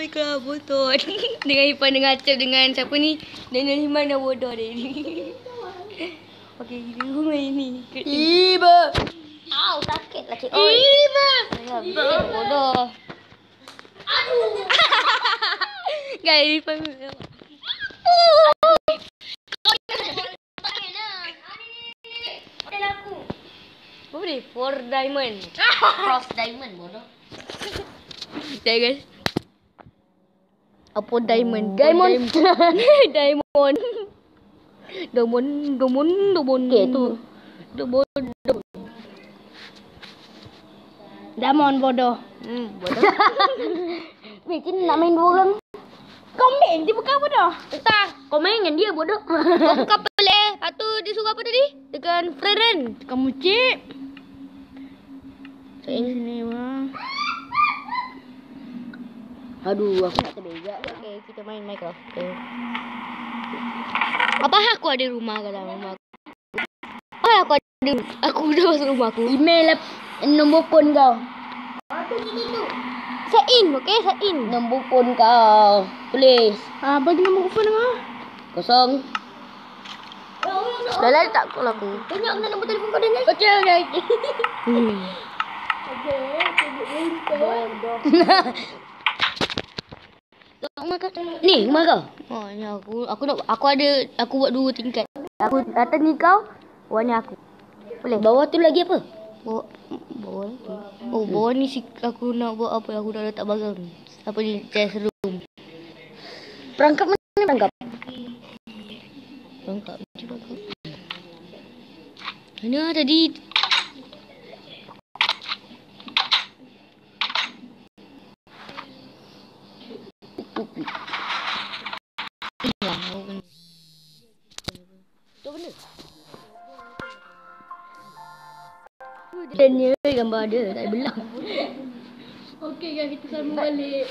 Michael bodoh. dengan Ipan dengan Acap dengan siapa ni? Daniel Himan dah bodoh dia ni. Okey, kita rumah ini. Iba. Au, sakit lah cik. Oi. Iba. Bodoh. Guys, Ipan. Apa ni? Four diamond. Cross diamond bodoh. Guys. Apa diamond? Diamond. Diamond. Diamond. Diamond. Diamond. Okey tu. Diamond. Diamond bodoh. Hmm, bodoh. Sini nak main dua orang. Kau main, dia bukan bodoh. Tak. Kau main dengan dia bodoh. Kau bukan pelik. Lepas tu dia suruh apa tadi? Dengan friend. Kamu cip. Sayang sini mah. Aduh, aku nak terbejak. Okay, kita main Minecraft. Okay. Apa aku ada rumah dalam rumah aku? Apa hal aku ada Aku dah masuk rumah aku. Email lah nombor phone kau. Set in, okay? Set in. Nombor phone kau. Tulis. Ah, bagi nombor phone kau. Kosong. Dah lah tak call aku. Tunjuk mana nombor telefon kau Daniel. Kecil guys. Hmm. Ni, rumah kau. Oh, ni aku aku nak aku ada aku buat dua tingkat. Aku atas ni kau, ni aku. Boleh? Bawah tu lagi apa? Bawah bawah ni. Oh, bawah ni si aku nak buat apa aku dah letak barang. Apa ni? Chest room. Perangkap mana perangkap? Je aku. Mana tadi? Daniel gambar dia tak ada belang. Okey, guys, kita sambung balik.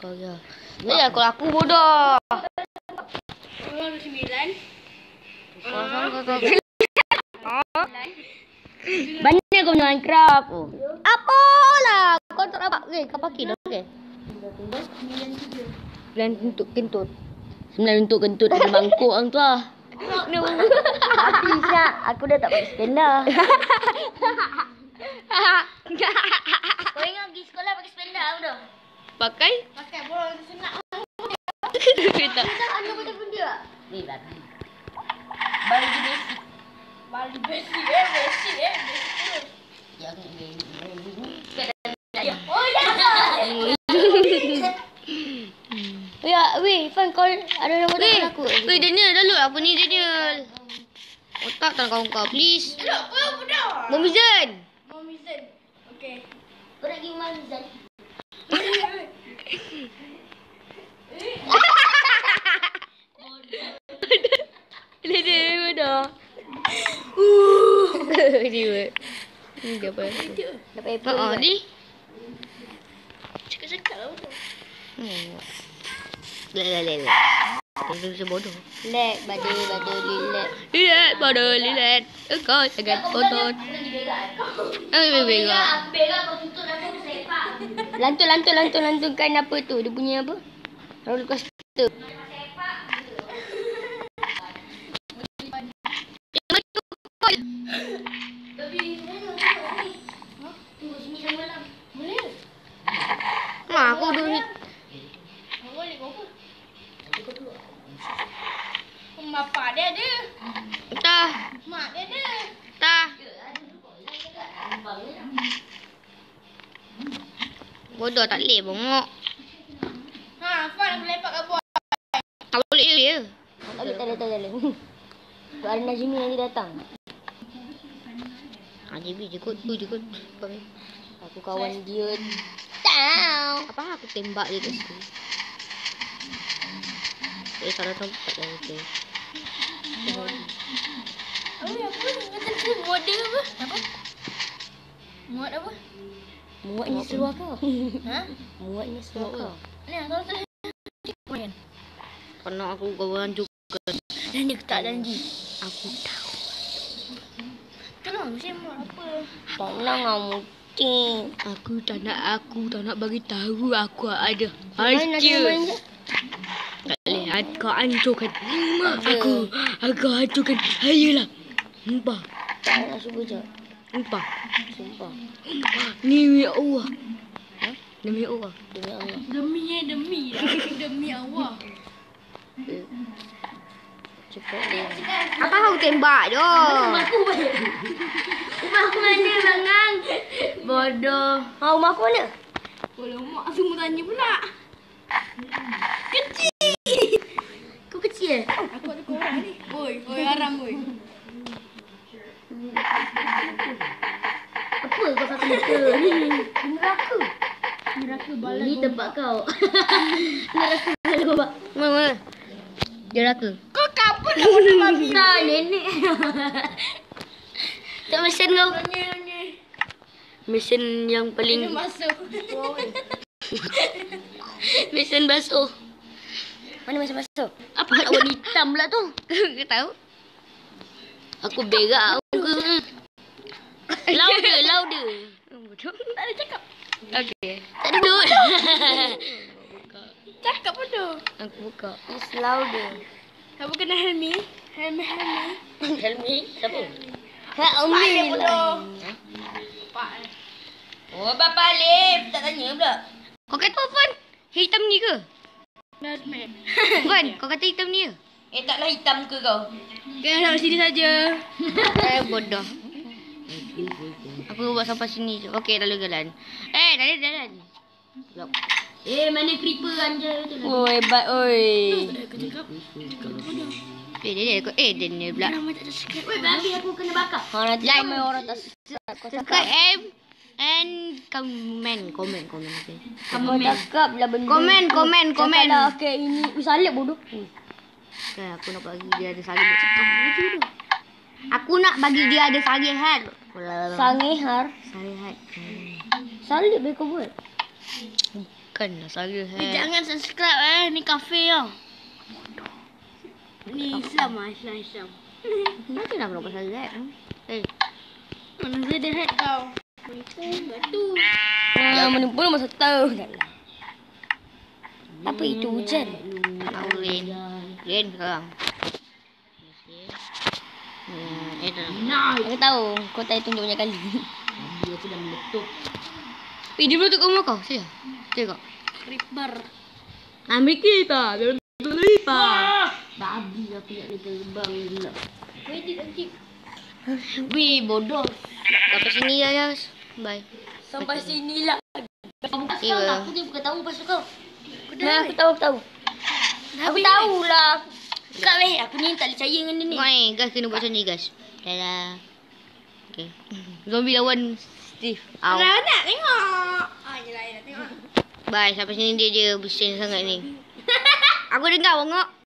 Kau ya. Ya kalau aku bodoh. Orang sembilan. Banyak kau punya Minecraft. Oh. Apalah. Kau tak dapat. Okay, kau pakai dah. Okay. Dan untuk kentut. Sembilan untuk kentut ada mangkuk orang tu lah. No. Tapi Syak, aku dah tak pakai spender. Kau ingat pergi sekolah pakai spender aku dah? Pakai? Pakai bola senang. tak. Ada betul pun dia. Ni lah. Baru je basic. Baru basic eh, basic eh, basic terus. Ya, aku nak basic. Oh, ya. Ya, weh, Fan kau ada nombor telefon aku. Weh, Daniel, dah load apa ni Daniel? Otak tak kawan kau, please. Hello, apa budak? Momizan. Mami Zen. Okay. Kau nak pergi Mami Zen? Dia. Ni dia apa? Dapat Ha ah, ni. Cakap-cakap lah. Hmm. Le le le. le. Dia bisa bodoh. Lek, badai, badai, lilek. Lihat bodoh, lihat. Engkau sangat bodoh. Aku bega dah aku sepak. Lantung, lantung, lantung, lantungkan apa tu? Dia punya apa? Roller coaster. Tunggu sini sama malam. Boleh? Mak aku duduk Boleh kau apa? Bapak dia ada. Tak, Mak dia ada. tak. Bodoh tak boleh bongok. Ha, Fan aku lepak kat bawah. Tak boleh dia. Tak boleh, tak boleh, tak boleh. Tu ada Nazimi nanti datang. Ha, JB je kot. Tu je kot. Aku kawan dia. Tahu. Apa aku tembak dia kat situ. Eh, salah tempat lah itu. Apa yang apa? Kata tu model apa? Apa? Muat apa? Muatnya seluar kau. Ha? Muatnya seluar kau. Ni, tak? Main. Pernah aku kawan juga. Dan dia tak janji. Aku tahu. Tolong, saya muat apa? Tolong kamu. Cing. Aku tak nak aku tak nak bagi tahu aku ada Main lagi main harta. je. Tak boleh. Kau hancurkan Ada. aku. Aku hancurkan. Ayolah. Sumpah. Tak nak subuh je. Sumpah. Sumpah. Ni ya Allah. Ha? Demi Allah. Demi Allah. Demi eh demi lah. Demi Allah. Cepat dia. Apa kau tembak je? Aku baik. Rumah aku mana bangang? Bodoh. Ha, rumah aku mana? Boleh mak semua tanya pula. Kecil. Kau kecil? Aku ada korang ni. Oi, oi haram oi. Apa kau satu meter ni? Neraka. Neraka Ni tempat kau. Neraka kalau bak. Mama. Dia raka. Kau kapan nak bodoh babi? Tak, nenek. tak mesin kau. Mesin yang Ini paling masuk. mesin basuh. Mana masuk-masuk? Apa nak warna hitam pula tu? Kau tahu? Aku berak aku. Louder, louder. Bodoh. Tak ada cakap. Okey. Tak duduk. Cakap bodoh. aku buka. It's louder. Kamu kena Helmi. Helmi Helmi. Helmi, siapa? Help Pak me. dia bodoh. Pak. Oh, Bapa Alif. Tak tanya pula. Kau kata apa, Fan? Hitam ni ke? Nazman. Fan, kau kata hitam ni ke? Eh, taklah hitam ke kau? Kena sampai sini saja. Eh, bodoh. Aku buat sampai sini je. Okey, lalu jalan. Eh, dah jalan. Sekejap. Eh, mana creeper anja tu? Oh, hebat oi. Kau. Eh, dia dia. Eh, dia dia pula. Ramai tak. Weh, babi aku kena bakar. Ha, nanti ramai orang tak subscribe. Kau cakap. Subscribe and comment, comment, comment. Okay. Kau cakap lah benda. Komen, tu. komen, komen. Cakap lah, okay, ini. Ui, salib bodoh. Okay, aku nak bagi dia ada sari cakap lagi tu. Aku nak bagi dia ada sari hat. Sangihar. Sari hat. Hmm. Salib baik kau buat. Bukanlah sari Eh, hat. jangan subscribe eh. Ni kafe tau. Ni Islam lah. Islam, Islam. Macam nak nak sari hat? Eh, Mana dia ada head tau. Batu. Mana pun masa tahu. Apa itu hujan? tahu Rin. Rin sekarang. Hmm, tu. Aku tahu. Kau tadi tunjuk banyak kali. Dia tu dah meletup. Eh, dia meletup rumah kau? Saya? Saya kau? Creeper. Ambil kita. Dia meletup. Babi aku nak dia terbang pula. Wait, anjing. Weh, bodoh. Sampai sini ya, guys. Bye. Sampai sinilah. Kau buka sekarang tak? Aku dia bukan tahu pasal kau. Nah, aku tahu, aku tahu. Aku tahulah. Tak weh, aku ni tak boleh percaya dengan dia ni. Eh, guys kena buat macam ni, guys. Dadah. Okay. Zombie lawan Steve. Dah nak tengok. Ah, tengok. Bye. Sampai sini dia je bersin sangat ni. Aku dengar bongok.